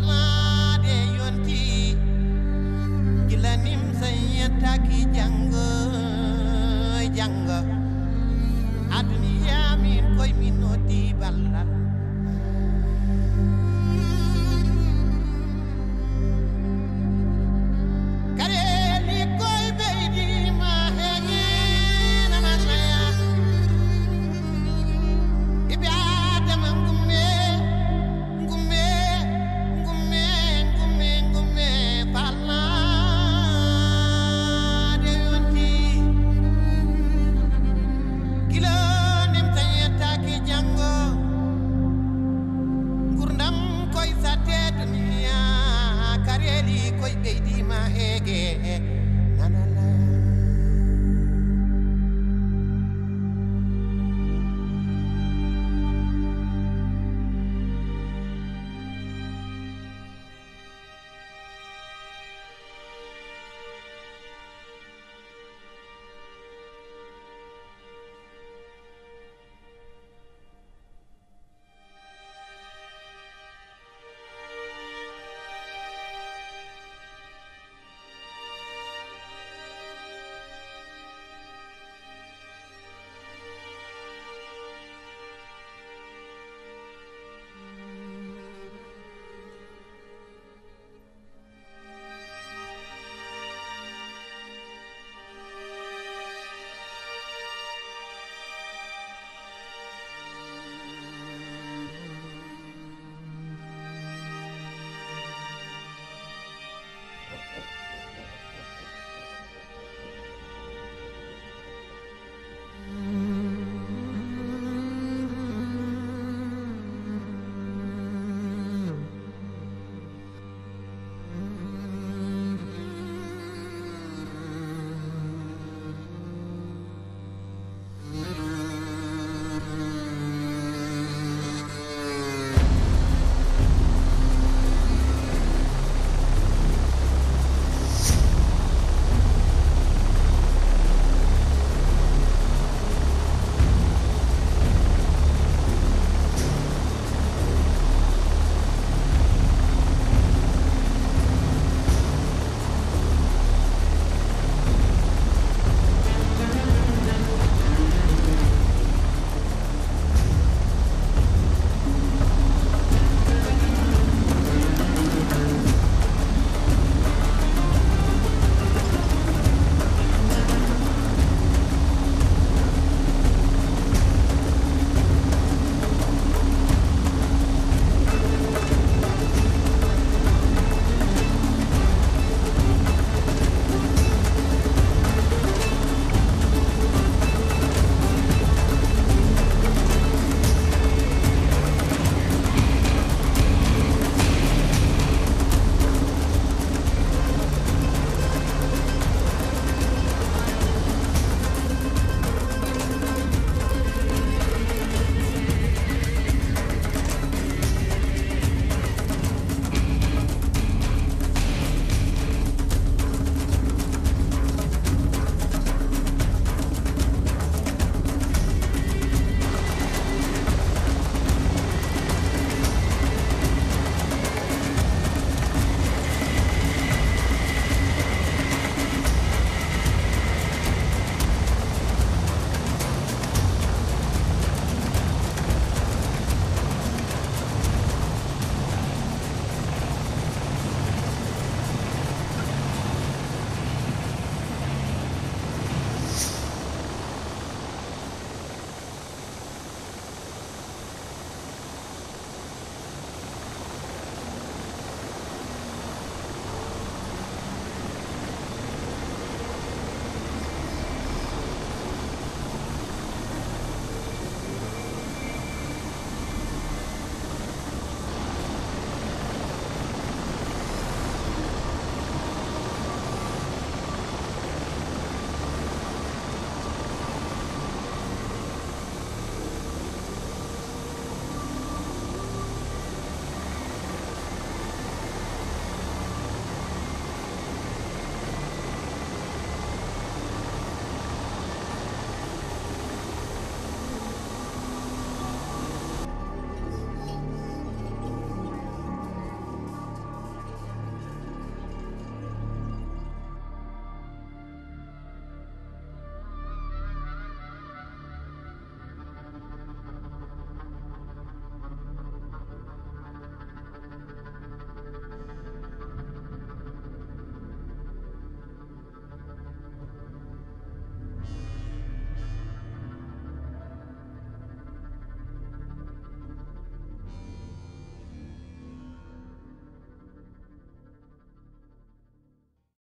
Batman.